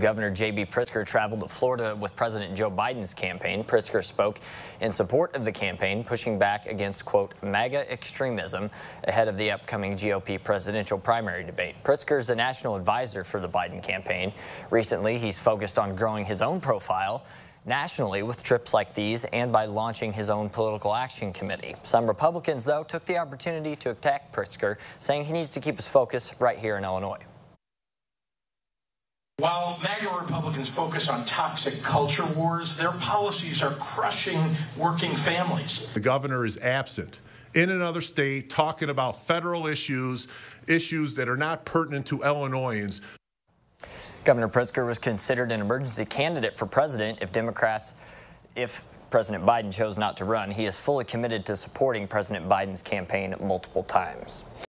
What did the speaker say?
Governor J.B. Pritzker traveled to Florida with President Joe Biden's campaign. Pritzker spoke in support of the campaign, pushing back against, quote, MAGA extremism ahead of the upcoming GOP presidential primary debate. Pritzker is a national advisor for the Biden campaign. Recently, he's focused on growing his own profile nationally with trips like these and by launching his own political action committee. Some Republicans, though, took the opportunity to attack Pritzker, saying he needs to keep his focus right here in Illinois. While MAGA Republicans focus on toxic culture wars, their policies are crushing working families. The governor is absent in another state talking about federal issues, issues that are not pertinent to Illinoisans. Governor Pritzker was considered an emergency candidate for president if Democrats, if President Biden chose not to run. He is fully committed to supporting President Biden's campaign multiple times.